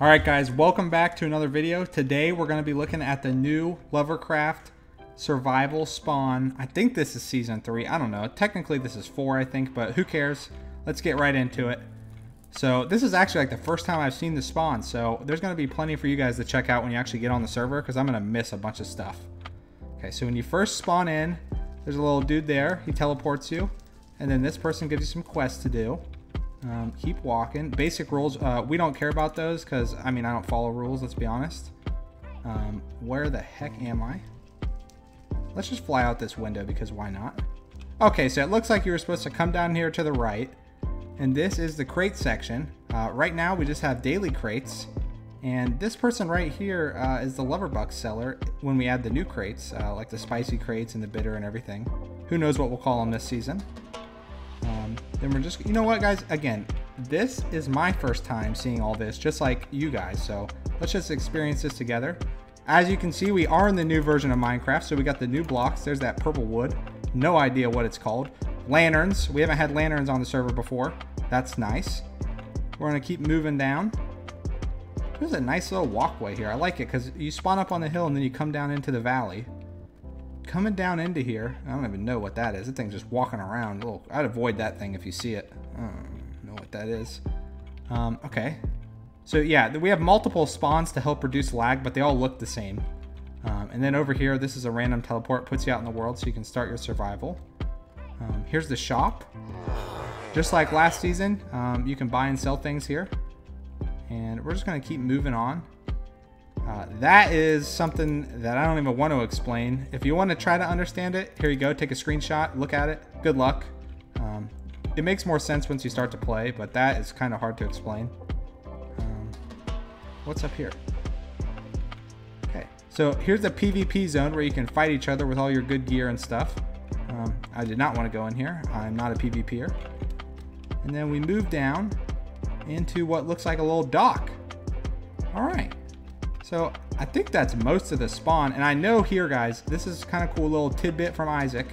Alright guys, welcome back to another video. Today we're going to be looking at the new Loverfella Survival Spawn. I think this is Season 3. I don't know. Technically this is 4 I think, but who cares? Let's get right into it. So this is actually like the first time I've seen the spawn, so there's going to be plenty for you guys to check out when you actually get on the server, because I'm going to miss a bunch of stuff. Okay, so when you first spawn in, there's a little dude there. He teleports you, and then this person gives you some quests to do. Um, keep walking. Basic rules, uh, we don't care about those because, I mean, I don't follow rules, let's be honest. Um, where the heck am I? Let's just fly out this window because why not? Okay, so it looks like you were supposed to come down here to the right. And this is the crate section. Uh, right now, we just have daily crates. And this person right here uh, is the Loverbuck seller when we add the new crates, uh, like the spicy crates and the bitter and everything. Who knows what we'll call them this season. Then we're just, you know what, guys? Again, this is my first time seeing all this, just like you guys. So let's just experience this together. As you can see, we are in the new version of Minecraft. So we got the new blocks. There's that purple wood. No idea what it's called. Lanterns. We haven't had lanterns on the server before. That's nice. We're going to keep moving down. There's a nice little walkway here. I like it because you spawn up on the hill and then you come down into the valley coming down into here. I don't even know what that is. The thing's just walking around. I'd avoid that thing if you see it. I don't know what that is. Um, okay. So yeah, we have multiple spawns to help reduce lag, but they all look the same. Um, and then over here, this is a random teleport. Puts you out in the world so you can start your survival. Um, here's the shop. Just like last season, um, you can buy and sell things here. And we're just going to keep moving on. Uh, that is something that I don't even want to explain. If you want to try to understand it, here you go. Take a screenshot, look at it. Good luck. Um, it makes more sense once you start to play, but that is kind of hard to explain. Um, what's up here? Okay, so here's the PvP zone where you can fight each other with all your good gear and stuff. Um, I did not want to go in here. I'm not a PvPer. And then we move down into what looks like a little dock. All right. So I think that's most of the spawn. And I know here, guys, this is kind of cool little tidbit from Isaac.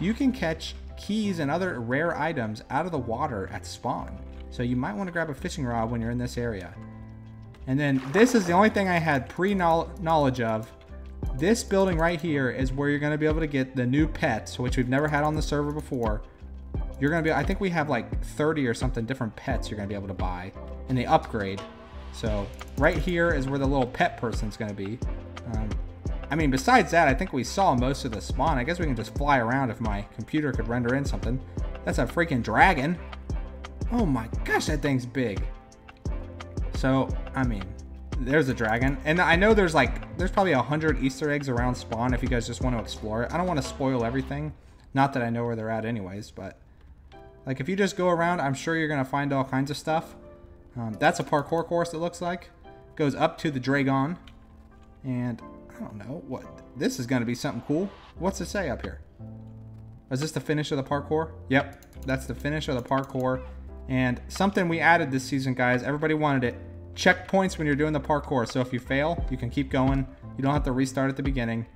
You can catch keys and other rare items out of the water at spawn. So you might want to grab a fishing rod when you're in this area. And then this is the only thing I had pre-knowledge of. This building right here is where you're going to be able to get the new pets, which we've never had on the server before. You're going to be, I think we have like 30 or something different pets you're going to be able to buy. And they upgrade. So right here is where the little pet person's going to be. Um, I mean, besides that, I think we saw most of the spawn. I guess we can just fly around if my computer could render in something. That's a freaking dragon. Oh my gosh, that thing's big. So, I mean, there's a dragon. And I know there's like, there's probably a hundred Easter eggs around spawn if you guys just want to explore it. I don't want to spoil everything. Not that I know where they're at anyways, but like if you just go around, I'm sure you're going to find all kinds of stuff. Um, that's a parkour course, it looks like. Goes up to the Dragon. And I don't know what. This is going to be something cool. What's it say up here? Is this the finish of the parkour? Yep, that's the finish of the parkour. And something we added this season, guys. Everybody wanted it. Checkpoints when you're doing the parkour. So if you fail, you can keep going. You don't have to restart at the beginning.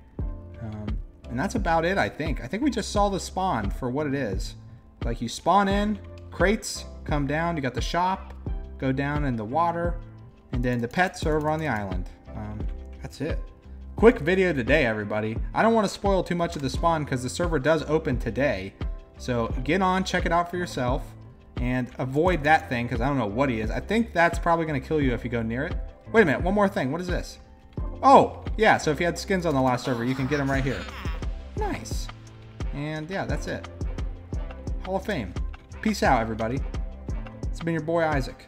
Um, and that's about it, I think. I think we just saw the spawn for what it is. Like you spawn in, crates come down, you got the shop, go down in the water, and then the pets are over on the island. Um, that's it. Quick video today, everybody. I don't want to spoil too much of the spawn because the server does open today. So get on, check it out for yourself, and avoid that thing because I don't know what he is. I think that's probably going to kill you if you go near it. Wait a minute, one more thing. What is this? Oh, yeah, so if you had skins on the last server, you can get them right here. Nice. And yeah, that's it. Hall of Fame. Peace out, everybody. It's been your boy Isaac.